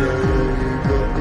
Savior.